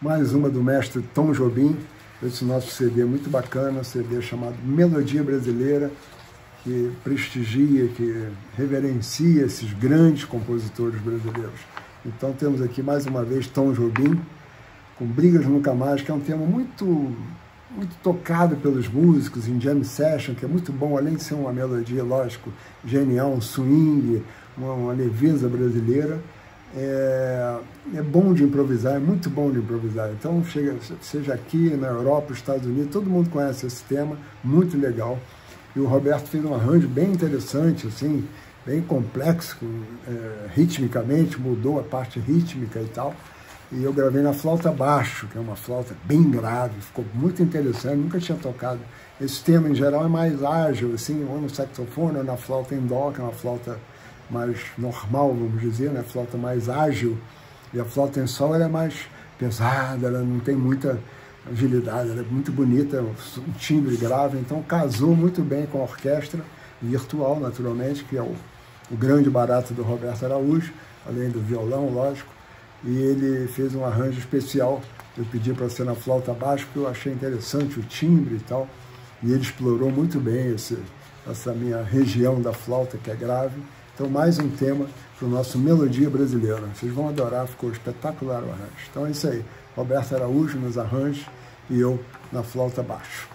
mais uma do mestre Tom Jobim, esse nosso CD muito bacana, CD chamado Melodia Brasileira, que prestigia, que reverencia esses grandes compositores brasileiros. Então temos aqui mais uma vez Tom Jobim, com Brigas Nunca Mais, que é um tema muito, muito tocado pelos músicos em jam session, que é muito bom, além de ser uma melodia, lógico, genial, um swing, uma, uma leveza brasileira. É, é, bom de improvisar, é muito bom de improvisar. Então, chega, seja aqui na Europa, Estados Unidos, todo mundo conhece esse tema, muito legal. E o Roberto fez um arranjo bem interessante, assim, bem complexo, é, ritmicamente, mudou a parte rítmica e tal. E eu gravei na flauta baixo, que é uma flauta bem grave, ficou muito interessante, nunca tinha tocado. Esse tema, em geral, é mais ágil, assim, ou no saxofone, ou na flauta em dó, que é uma flauta mais normal, vamos dizer, né? flauta mais ágil. E a flauta em sol ela é mais pesada, ela não tem muita agilidade, ela é muito bonita, um timbre grave, então casou muito bem com a orquestra virtual, naturalmente, que é o, o grande barato do Roberto Araújo, além do violão, lógico e ele fez um arranjo especial. Eu pedi para ser na flauta baixo, porque eu achei interessante o timbre e tal, e ele explorou muito bem esse, essa minha região da flauta, que é grave. Então, mais um tema para o nosso Melodia Brasileira. Vocês vão adorar, ficou espetacular o arranjo. Então é isso aí. Roberto Araújo nos arranjos e eu na flauta baixo.